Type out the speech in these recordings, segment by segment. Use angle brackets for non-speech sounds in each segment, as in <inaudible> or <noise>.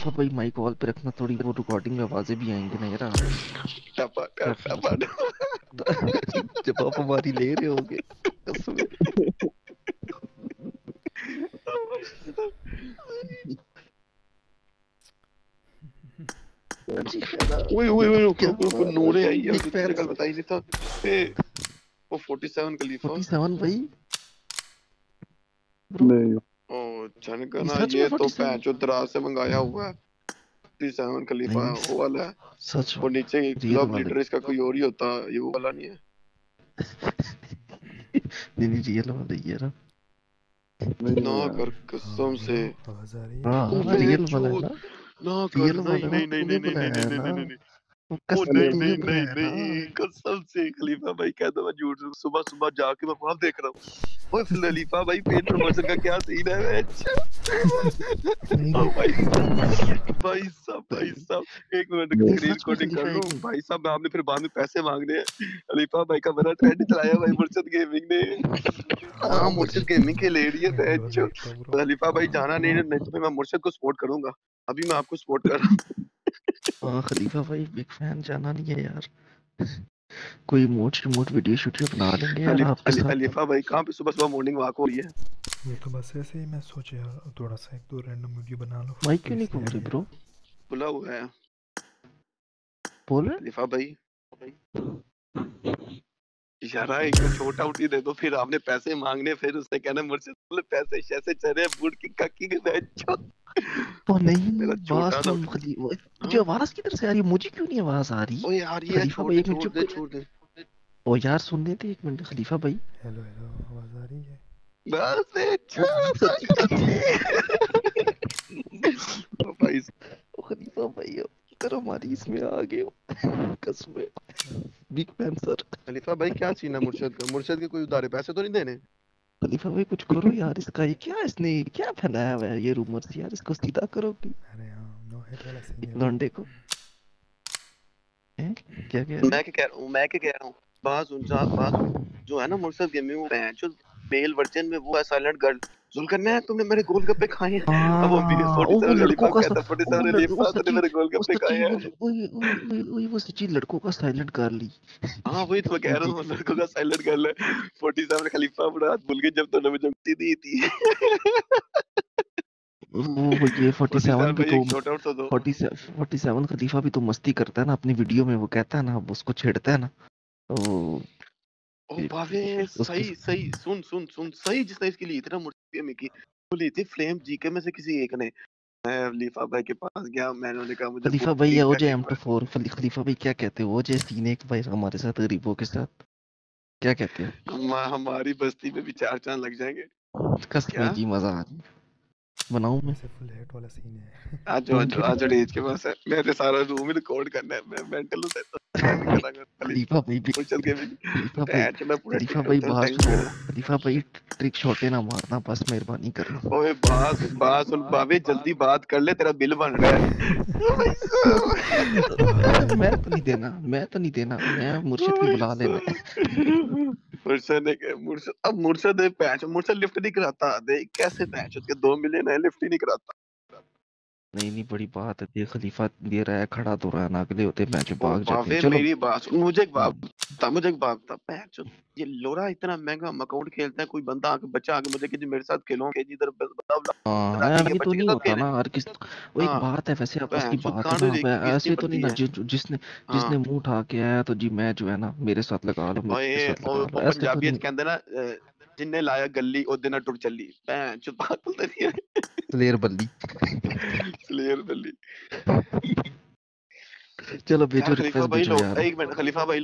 खलीफा भाई mike all पे रखना थोड़ी वो रिकॉर्डिंग में आवाज़ें भी आएँगी ना यार। टपा टपा जब आप हमारी ले रहे होगे ओए ओए ओए क्या वो नूरे आई है तेरे कल बताई नहीं था। ए वो 47 खलीफा 47 भाई। नहीं। ओ जन का ना सच ये तो 47? दराज से मंगाया हुआ है 47 खलीफा वो वाला है सच वो नीचे क्लब लीडर इसका कोई और ही होता ये वो वाला नहीं है नहीं नहीं रियल वाला ही है ना ना कर कसम से है हाँ रियल वाला है ना ना कर नहीं नहीं नहीं नहीं नहीं नहीं नहीं नहीं नहीं कसम नहीं कसम से खलीफा भाई कह दो मैं झूठ सुबह सुबह जाके मैं वहाँ देख रहा हूँ ओए खलीफा भाई पेन प्रमोशन का क्या सीन है अच्छा भाई साहब भाई साहब भाई साहब एक मिनट स्क्रीन रिकॉर्डिंग कर लूँ भाई साहब आपने फिर बाद में पैसे मांगने हैं खलीफा भाई का बड़ा ट्रेंड चलाया भाई मुर्शद गेमिंग ने हाँ मुर्शद गेमिंग के ले रही है। खलीफा भाई जाना नहीं नहीं तो मैं मुर्शद को सपोर्ट करूँगा अभी मैं आपको सपोर्ट कर रहा हूँ हाँ खलीफा भाई बिग फ़ैन जाना नहीं है यार। कोई मोट रिमोट वीडियो शूटियो बना लेंगे यार आप आपके साथ। खलीफा भाई कहाँ पे सुबह सुबह मॉर्निंग वॉक हो रही है? ये तो बस ऐसे ही मैं सोचा यार थोड़ा सा एक दो रैंडम वीडियो बना लो। माइक तो क्यों नहीं खोल रही ब्रो बुला हुआ है। बोल खलीफा खलीफा भाई। इशारा एक तो छोटा उठी दे दो फिर आपने पैसे मांगने फिर उसने कहना मुझसे बोले पैसे शैसे चले बूट की कक्की के बैठो ओ नहीं मेरा बात छोटा सुन ना- वो- मुझे आवाज़ किधर से आ रही है मुझे क्यों नहीं आवाज़ आ रही? ओ यार ये खलीफा छोड़ भाई दे छोड़ दे छोड़ दे। ओ यार सुनने थे एक मिनट खलीफा भाई। हेलो हेलो आवाज़ आ रही है? बस ओ भाई ओ खलीफा भाई कर हमारी इसमें आ गए हो। कसम बिग फ़ैन सर खलीफा भाई क्या सीन है मुर्शद का? मुर्शद के कोई उधारे पैसे तो नहीं देने? खलीफा भाई कुछ करो यार इसका। ये क्या इसने क्या फैलाया हुआ है? ये रूमर्स यार इसको सीधा करो कि अरे हाँ नो हेड वाला सीन है। लौंडे को। हैं? क्या क्या मैं क्या कह रहा हूँ मैं क्या कह रहा हूँ? बात सुन जा बात जो है ना मुर्शद गेमिंग वो है जो मेल वर्जन में वो है साइलेंट गर्ल जुलकर है तुमने मेरे गोलगप्पे खाए हैं। अब वो भी हाँ, फोर्टी लड़कों का फोर्टी सेवन लड़- वो मेरे गोलगप्पे खाए हैं। वही वही वो सच्ची लड़कों का साइलेंट कर ली। हाँ वही तो मैं कह रहा हूँ लड़कों का साइलेंट गर्ल है फोर्टी सेवन खलीफा बड़ा भूल गए जब तो मुझे जमती दी थी। वो ये <laughs> 47 47 भी तो एक शॉट आउट तो दो। 47 47 खलीफा भी तो मस्ती करता है ना अपनी वीडियो में वो कहता है ना उसको छेड़ता है ना तो ओ बावे सही सही सुन सुन सुन सही जिसने इसके लिए इतना मुर्तिया में की वो ली थी फ्लेम जीके में से किसी एक ने। मैं खलीफा भाई के पास गया मैंने कहा मुझे खलीफा भाई या ओजे पैसे M24 खलीफा भाई क्या कहते हो? ओजे सीन एक भाई हमारे साथ गरीबों के साथ। क्या कहते हैं? हमारी बस्ती में भी चार चाँद लग जाएँगे। कसम जी मज़ा आ रही बनाऊँ मैं? फुल हेड वाला सीन है। आज आज आज के पास है। मेरे सारा रूम ही रिकॉर्ड करना है मैं मेंटल हूँ तो खलीफा भाई भी चल के भी खलीफा भाई खलीफा भाई है, tension खलीफा भाई ट्रिक शॉटे ना मारना बस मेहरबानी करना है। ओए बात बात सुन बाबे जल्दी बात कर ले तेरा बिल बन रहा है मैं तो नहीं देना मैं तो नहीं देना मैं मुर्शिद को बुला लेना मुर्शद ने कहा, मुर्शद अब मुर्शद है पैच मुर्शद लिफ्ट नहीं कराता देख कैसे पैच उसके दो मिलियन है लिफ्ट ही नहीं कराता नहीं नहीं बड़ी बात है ये खलीफा दे रहा है खड़ा तो रहा है ना अगले होते मैच ओ भाग जाते हैं चलो। मेरी बात मुझे एक बात बता मुझे एक बात बता पैच ये लोरा इतना महँगा अकाउंट खेलता है कोई बंदा आके बच्चा आके मुझे कि जी मेरे साथ खेलो कि जी इधर बताओ हाँ ये तो नहीं होता ना हर किस वो एक हाँ। बात है वैसे आपस की बात है ऐसे तो नहीं ना है। जो जो- जिसने जिसने हाँ। मुँह उठा के आया तो जी मैं जो है ना मेरे साथ लगा लो मेरे साथ लगा लो तो कहंदे ना जिन्ने लाया गल्ली ओदे ना टुर चली। पैच पागल ते नहीं है क्लियर बल्ली क्लियर गल्ली चलो भेजो खलीफा भाई भेजो लो यार। एक मिनट खलीफा भाई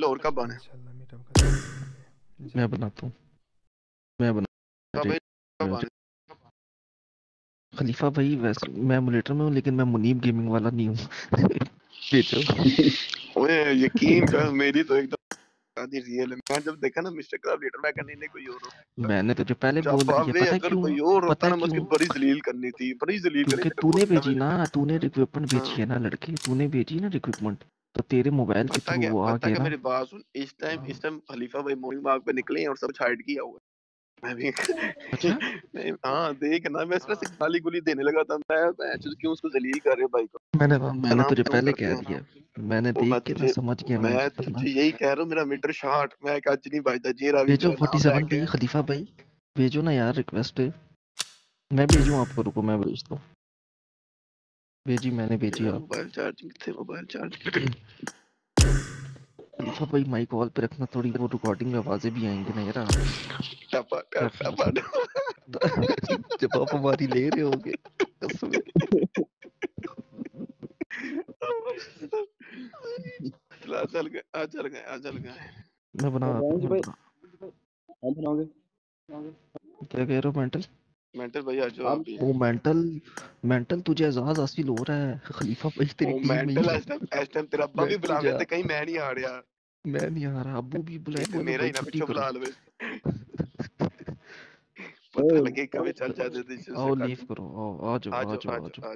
इंशाल्लाह मीटअप कर मैं बनाता हूँ। मैं बना खलीफा भाई है खलीफा वैसे मैं एमुलेटर में हूँ लेकिन मैं मुनीब गेमिंग वाला नहीं हूँ। <laughs> भेजो ओए यकीन कर मेरी तो एकदम शादी रियल है। मैं जब देखा ना मिस्टर क्राफ्ट लीडर मैं कहने नहीं कोई और हो मैंने तुझे पहले बोल दिया पता है क्यों कोई और पता ना है मुझे बड़ी जलील करनी थी बड़ी जलील करनी क्योंकि थी तूने भेजी ना तूने रिक्विपमेंट भेजी हाँ है ना लड़के तूने भेजी ना रिक्विपमेंट तो तेरे मोबाइल के थ्रू वो आ गया ना। मेरी बात सुन इस टाइम इस टाइम खलीफा भाई मॉर्निंग वॉक पे निकले हैं और सब कुछ हाइड किया हुआ है। मैं भी अच्छा? <laughs> नहीं हाँ देख ना मैं इस तरह से गाली गुली देने लगा था मैं मैं क्यों उसको जलील कर रहे हो भाई को? मैंने मैंने तुझे पहले कह दिया? मैंने देख के मैं समझ गया मैं तुझे यही कह रहा हूँ मेरा मीटर शॉर्ट मैं कच नहीं भाई जेरा भी भेजो 47 लेके पे खलीफा भाई। भेजो ना यार रिक्वेस्ट मैं भेजूँ आपको रुको मैं भेजता हूँ। भेजी मैंने भेजी आप मोबाइल चार्जिंग थे मोबाइल चार्जिंग खलीफा भाई माइक कॉल पे रखना थोड़ी वो रिकॉर्डिंग में आवाज़ें भी आएँगी ना यार। टपा टपा <laughs> जब आप हमारी ले रहे होगे कसम है। चला चल गए आ चल गए आ चल गए। मैं बना बताएँ मैं जी भाई। बना- आप बनाओगे? क्या कह रहे हो मेंटल मेंटल भाई आ जाओ आप- वो मेंटल मेंटल तुझे एजाज हासिल हो रहा है। खलीफा भाई तेरी टीम में मेंटल इस टाइम इस टाइम तेरा अब्बा भी बुला रहे थे कहीं मैं नहीं आ रहा। मैं नहीं आ रहा अब्बू भी बुलाए तो मेरा ही ना पीछे बुला लवे <laughs> पता लगे कभी चल जाते थे आओ लीव करो आओ आ जाओ। आ जाओ।